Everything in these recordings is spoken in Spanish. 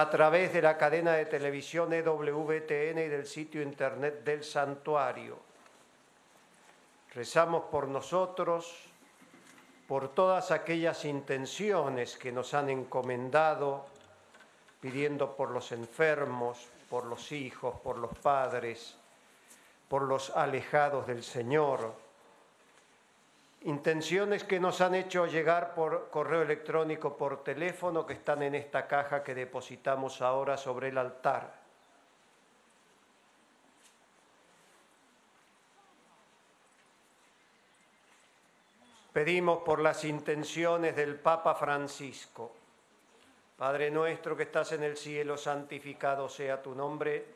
a través de la cadena de televisión EWTN y del sitio internet del santuario. Rezamos por nosotros, por todas aquellas intenciones que nos han encomendado, pidiendo por los enfermos, por los hijos, por los padres, por los alejados del Señor. Intenciones que nos han hecho llegar por correo electrónico, por teléfono, que están en esta caja que depositamos ahora sobre el altar. Pedimos por las intenciones del Papa Francisco. Padre nuestro que estás en el cielo, santificado sea tu nombre.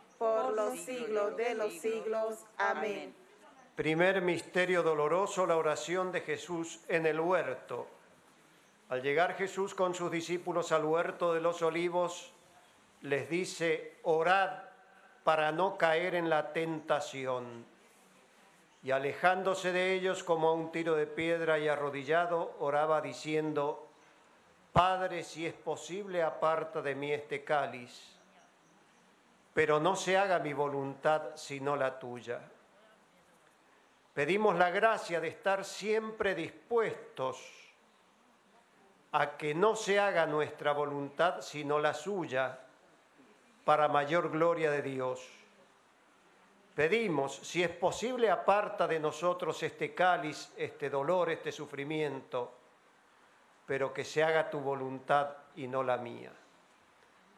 por los siglos de los siglos. Amén. Primer misterio doloroso, la oración de Jesús en el huerto. Al llegar Jesús con sus discípulos al huerto de los olivos, les dice, orad para no caer en la tentación y alejándose de ellos como a un tiro de piedra y arrodillado, oraba diciendo, Padre, si es posible, aparta de mí este cáliz, pero no se haga mi voluntad sino la tuya. Pedimos la gracia de estar siempre dispuestos a que no se haga nuestra voluntad sino la suya, para mayor gloria de Dios. Pedimos, si es posible, aparta de nosotros este cáliz, este dolor, este sufrimiento, pero que se haga tu voluntad y no la mía.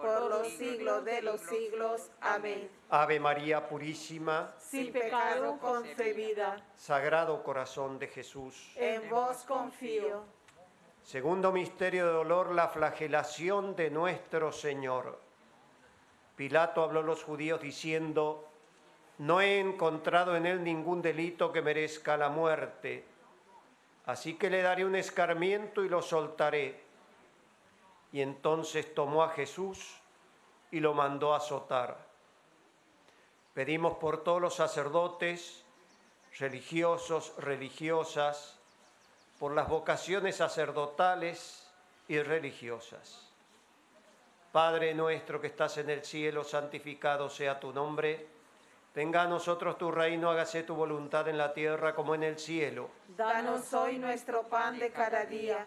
por los siglos de los siglos. Amén. Ave María Purísima, sin pecado concebida. Sagrado Corazón de Jesús. En vos confío. Segundo misterio de dolor, la flagelación de nuestro Señor. Pilato habló a los judíos diciendo, no he encontrado en él ningún delito que merezca la muerte. Así que le daré un escarmiento y lo soltaré. Y entonces tomó a Jesús y lo mandó a azotar. Pedimos por todos los sacerdotes, religiosos, religiosas, por las vocaciones sacerdotales y religiosas. Padre nuestro que estás en el cielo, santificado sea tu nombre Venga a nosotros tu reino, hágase tu voluntad en la tierra como en el cielo. Danos hoy nuestro pan de cada día.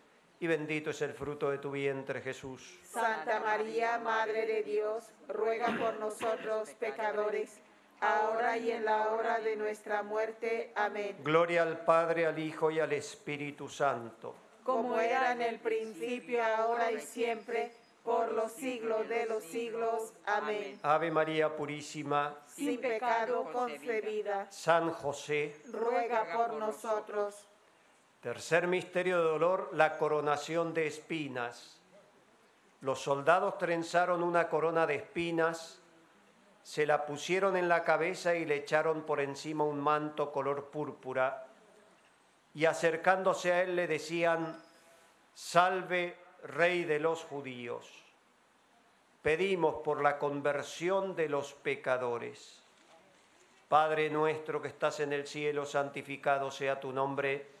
y bendito es el fruto de tu vientre Jesús. Santa María, Madre de Dios, ruega por nosotros pecadores, ahora y en la hora de nuestra muerte. Amén. Gloria al Padre, al Hijo y al Espíritu Santo. Como era en el principio, ahora y siempre, por los siglos de los siglos. Amén. Ave María Purísima, Sin pecado concebida, San José. ruega por nosotros. Tercer misterio de dolor, la coronación de espinas. Los soldados trenzaron una corona de espinas, se la pusieron en la cabeza y le echaron por encima un manto color púrpura. Y acercándose a él le decían, Salve, Rey de los judíos. Pedimos por la conversión de los pecadores. Padre nuestro que estás en el cielo, santificado sea tu nombre.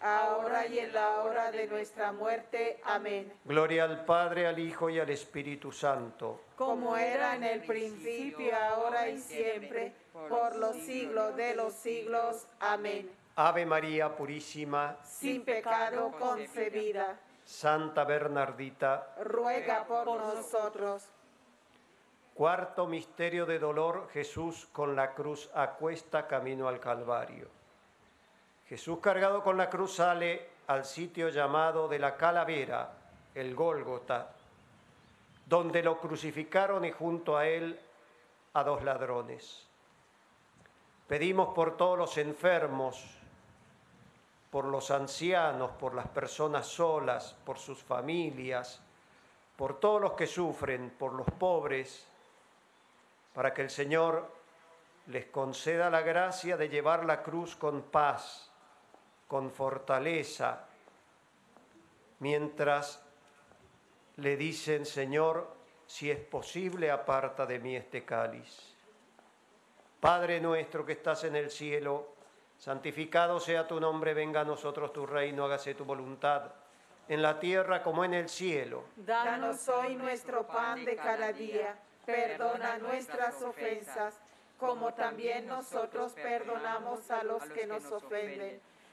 ahora y en la hora de nuestra muerte. Amén. Gloria al Padre, al Hijo y al Espíritu Santo. Como era en el principio, ahora y siempre, por los siglos de los siglos. Amén. Ave María Purísima, Sin pecado concebida, Santa Bernardita, ruega por nosotros. cuarto misterio de dolor, Jesús con la cruz acuesta camino al Calvario. Jesús cargado con la cruz sale al sitio llamado de la calavera, el Gólgota, donde lo crucificaron y junto a él a dos ladrones. Pedimos por todos los enfermos, por los ancianos, por las personas solas, por sus familias, por todos los que sufren, por los pobres, para que el Señor les conceda la gracia de llevar la cruz con paz, con fortaleza, mientras le dicen, Señor, si es posible, aparta de mí este cáliz. Padre nuestro que estás en el cielo, santificado sea tu nombre, venga a nosotros tu reino, hágase tu voluntad, en la tierra como en el cielo. Danos hoy nuestro pan de cada día. Perdona nuestras ofensas, como también nosotros perdonamos a los que nos ofenden.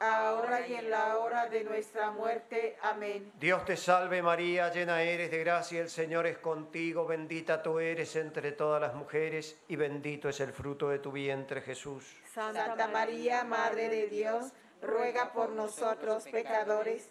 ahora y en la hora de nuestra muerte. Amén. Dios te salve María, llena eres de gracia, el Señor es contigo, bendita tú eres entre todas las mujeres y bendito es el fruto de tu vientre, Jesús. Santa María, Madre de Dios, ruega por nosotros pecadores,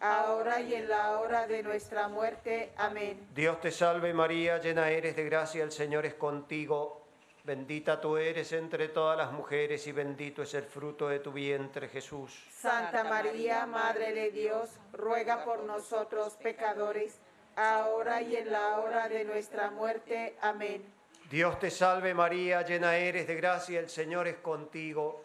ahora y en la hora de nuestra muerte. Amén. Dios te salve María, llena eres de gracia, el Señor es contigo, bendita tú eres entre todas las mujeres y bendito es el fruto de tu vientre, Jesús. Santa María, Madre de Dios, ruega por nosotros pecadores, ahora y en la hora de nuestra muerte. Amén. Dios te salve María, llena eres de gracia, el Señor es contigo.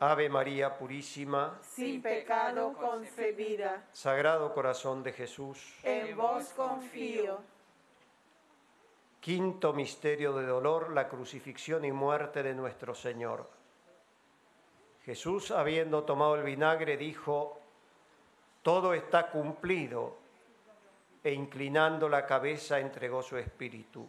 Ave María Purísima, Sin pecado concebida, Sagrado Corazón de Jesús. en vos confío. Quinto misterio de dolor, la crucifixión y muerte de nuestro Señor. Jesús, habiendo tomado el vinagre, dijo, todo está cumplido e inclinando la cabeza entregó su espíritu.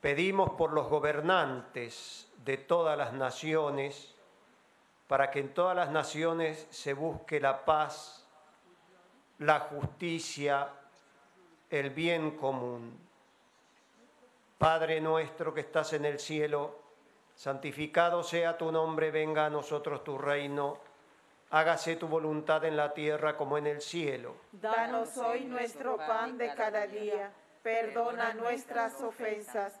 Pedimos por los gobernantes de todas las naciones, para que en todas las naciones se busque la paz, la justicia, el bien común. Padre nuestro que estás en el cielo, santificado sea tu nombre, venga a nosotros tu reino, hágase tu voluntad en la tierra como en el cielo. Danos hoy nuestro pan de cada día, perdona nuestras ofensas,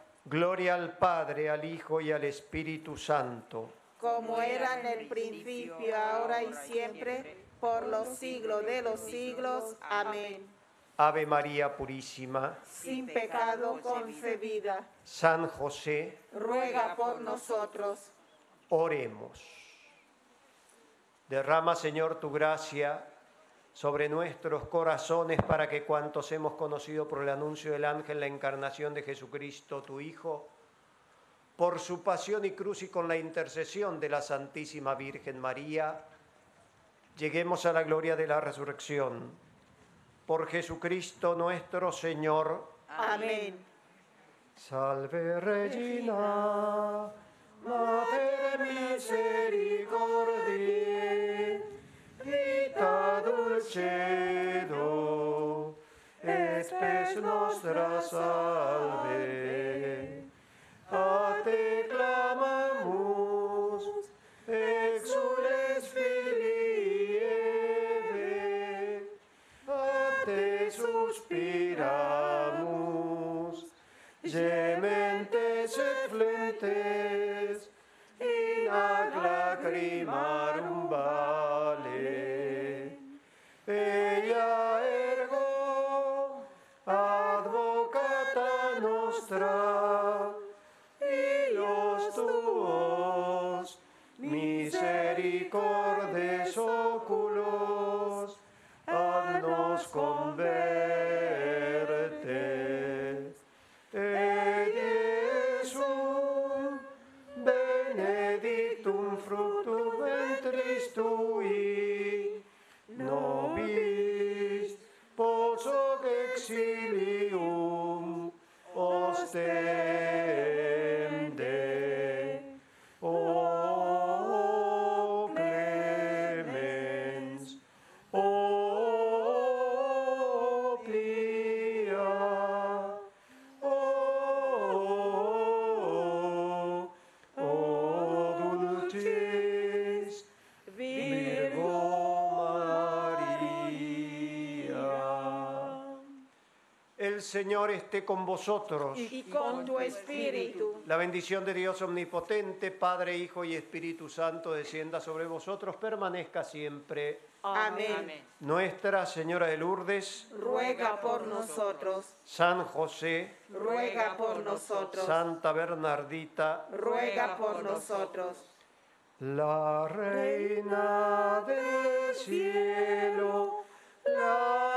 Gloria al Padre, al Hijo y al Espíritu Santo. Como era en el principio, ahora y siempre, por los siglos de los siglos. Amén. Ave María Purísima, sin pecado concebida. San José, ruega por nosotros. Oremos. Derrama, Señor, tu gracia sobre nuestros corazones para que cuantos hemos conocido por el anuncio del ángel la encarnación de Jesucristo, tu Hijo, por su pasión y cruz y con la intercesión de la Santísima Virgen María, lleguemos a la gloria de la resurrección por Jesucristo nuestro Señor. Amén. Salve Regina, Mater misericordiae, al cielo, es pes nostra salve. Misericordes oculos, nos converte. Señor esté con vosotros. y con tu espíritu. La bendición de Dios Omnipotente, Padre, Hijo y Espíritu Santo, descienda sobre vosotros, permanezca siempre. Amén. Nuestra Señora de Lourdes, Ruega por nosotros. San José, Ruega por nosotros. Santa Bernardita, Ruega por nosotros. la Reina del Cielo, la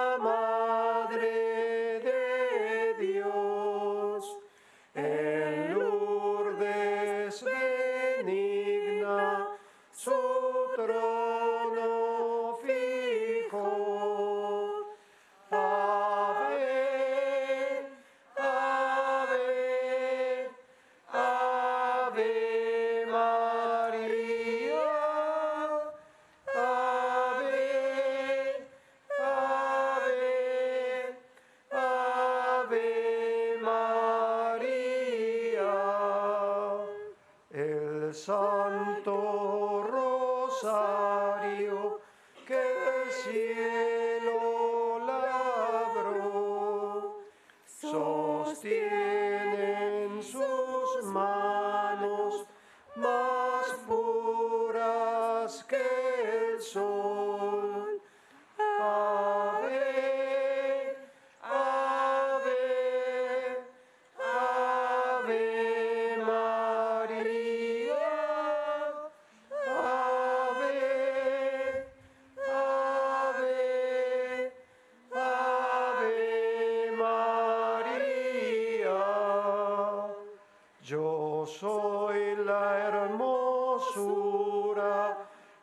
hermosura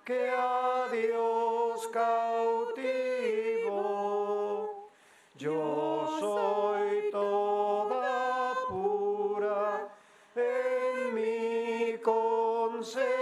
que a Dios cautivo. Yo soy toda pura en mi concepción.